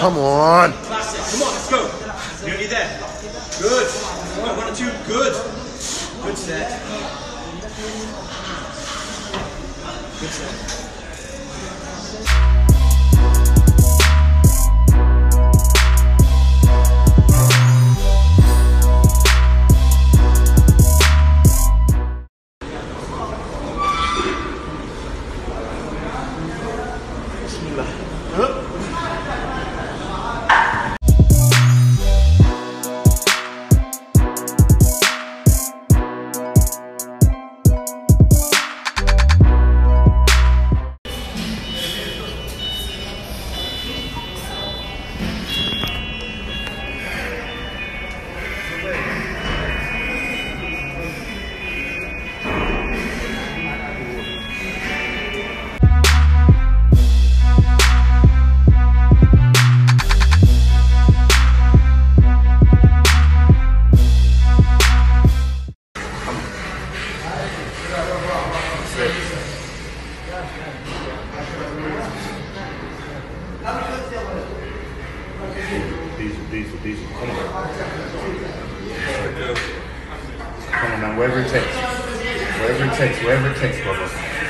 Come on. Classic. Come on, let's go. Nearly there. Good. One or two. Good. Good set. Good set. Diesel, diesel, diesel. Come on. Come on, man. Wherever it takes. Wherever it takes. Wherever it takes, brother.